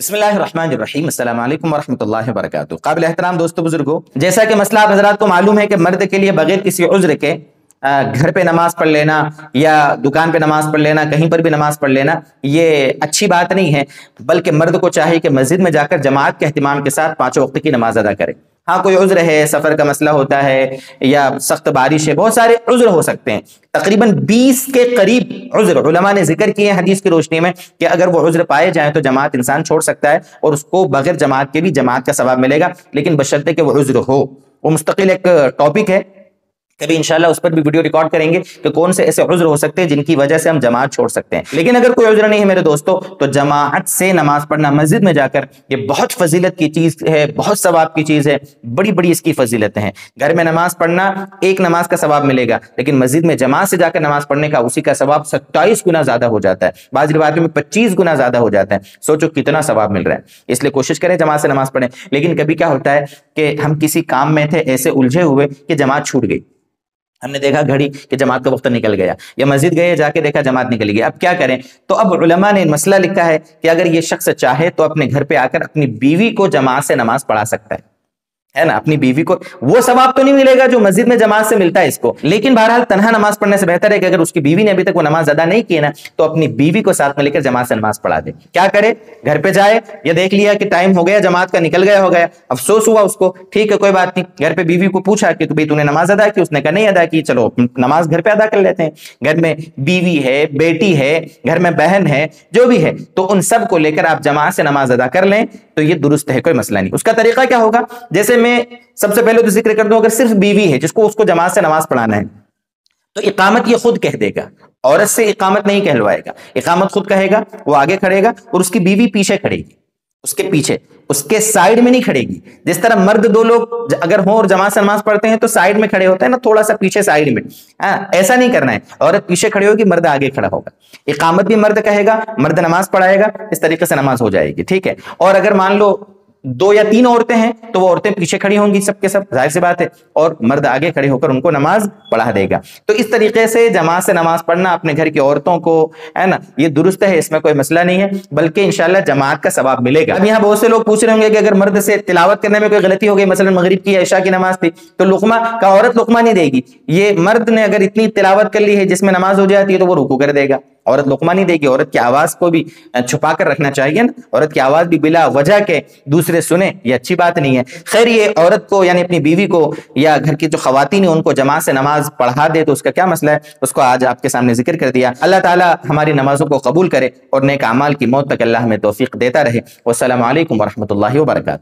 बसमीम दोस्तों, बुजुर्गो, जैसा कि मसला आप हजरात को मालूम है कि मर्द के लिए बगैर किसी उज्र के घर पे नमाज़ पढ़ लेना या दुकान पे नमाज़ पढ़ लेना, कहीं पर भी नमाज़ पढ़ लेना, ये अच्छी बात नहीं है, बल्कि मर्द को चाहिए कि मस्जिद में जाकर जमात के अहतमाम के साथ पाँचों वक्त की नमाज़ अदा करे। हाँ कोई उज्र है, सफ़र का मसला होता है या सख्त बारिश है, बहुत सारे उज्र हो सकते हैं। तकरीबन 20 के करीब उज्र, उलमा ने ज़िक्र किए हदीस की रोशनी में कि अगर वो उज्र पाए जाए तो जमात इंसान छोड़ सकता है और उसको बगैर जमात के भी जमात का सवाब मिलेगा, लेकिन बशर्ते कि वो उज्र हो। वो मुस्तकिल एक टॉपिक है कभी इंशाल्लाह उस पर भी वीडियो रिकॉर्ड करेंगे कि कौन से ऐसे उज्र हो सकते हैं जिनकी वजह से हम जमात छोड़ सकते हैं। लेकिन अगर कोई उज्र नहीं है मेरे दोस्तों तो जमात से नमाज़ पढ़ना, मस्जिद में जाकर ये बहुत फजीलत की चीज़ है, बहुत सवाब की चीज़ है बड़ी बड़ी इसकी फजीलतें हैं। घर में नमाज़ पढ़ना, एक नमाज़ का सवाब मिलेगा, लेकिन मस्जिद में जमात से जाकर नमाज़ पढ़ने का उसी का सवाब सत्ताईस गुना ज़्यादा हो जाता है। बाज रिवायों में पच्चीस गुना ज़्यादा हो जाता है। सोचो कितना सवाब मिल रहा है। इसलिए कोशिश करें जमात से नमाज़ पढ़े। लेकिन कभी क्या होता है कि हम किसी काम में थे ऐसे उलझे हुए कि जमात छूट गई। हमने देखा घड़ी कि जमात का वक्त निकल गया, या मस्जिद गए जाके देखा जमात निकल गई। अब क्या करें? तो अब उलमा ने मसला लिखा है कि अगर ये शख्स चाहे तो अपने घर पे आकर अपनी बीवी को जमात से नमाज़ पढ़ा सकता है। है ना, अपनी बीवी को, वो सवाब तो नहीं मिलेगा जो मस्जिद में जमात से मिलता है इसको। लेकिन बहरहाल तनहा नमाज़ पढ़ने से बेहतर है कि अगर उसकी बीवी ने अभी तक वो नमाज़ अदा नहीं की ना तो अपनी बीवी को साथ में लेकर जमात से नमाज़ पढ़ा दे। क्या करे? घर पे जाए, या देख लिया कि टाइम हो गया, जमात का निकल गया, हो गया। अफसोस हुआ उसको। ठीक है, कोई बात नहीं। घर पे बीवी को पूछा कि भाई तूने नमाज़ अदा की? उसने कहा, नहीं अदा की। चलो, नमाज़ घर पे अदा कर लेते हैं। घर में बीवी है, बेटी है, घर में बहन है, जो भी है तो उन सबको लेकर आप जमात से नमाज़ अदा कर लें। तो ये दुरुस्त है, कोई मसला नहीं। उसका तरीका क्या होगा? जैसे मैं सबसे पहले तो ज़िक्र कर दूँ, अगर सिर्फ़ बीवी है, जिसको उसको जमात से नमाज़ पढ़ाना है तो इकामत ये खुद कह देगा। औरत से इकामत नहीं कहलवाएगा। इकामत खुद कहेगा, वो आगे खड़ेगा और उसकी बीवी पीछे खड़ेगी। उसके पीछे उसके साइड में नहीं खड़ेगी। जिस तरह मर्द दो लोग अगर हो और जमात से नमाज़ पढ़ते हैं तो साइड में खड़े होते हैं ना थोड़ा सा पीछे साइड में। आ, हाँ, ऐसा नहीं करना है। औरत पीछे खड़ी होगी मर्द आगे खड़ा होगा। इकामत भी मर्द कहेगा मर्द नमाज़ पढ़ाएगा इस तरीके से नमाज़ हो जाएगी ठीक है? और अगर मान लो दो या तीन औरतें हैं तो वो औरतें पीछे खड़ी होंगी सबके सब, ज़ाहिर सी बात है, और मर्द आगे खड़े होकर उनको नमाज़ पढ़ा देगा। तो इस तरीके से जमात से नमाज़ पढ़ना अपने घर की औरतों को, है ना, ये दुरुस्त है, इसमें कोई मसला नहीं है, बल्कि इंशाल्लाह जमात का सवाब मिलेगा। अब यहाँ बहुत से लोग पूछ रहे होंगे कि अगर मर्द से तिलावत करने में कोई गलती हो गई, मसलन मगरिब की ऐशा की नमाज़ थी तो लुकमा का औरत लुकमा नहीं देगी। ये मर्द ने अगर इतनी तिलावत कर ली है, जिसमें नमाज़ हो जाती है तो वो रुकू कर देगा। औरत लुकमा नहीं देगी, औरत की आवाज़ को भी छुपा कर रखना चाहिए ना। औरत की आवाज़ भी बिला वजह के दूसरे सुने, ये अच्छी बात नहीं है। खैर, ये औरत को, यानी अपनी बीवी को, या घर की जो खातन है, उनको जमात से नमाज़ पढ़ा दे तो उसका क्या मसला है? उसको आज आपके सामने ज़िक्र कर दिया। अल्लाह ताला हमारी नमाजों को कबूल करे और नेक अमाल की मौत तक अल्लाह हमें तोफीक देता रहे। वसलम वरहमल वर्का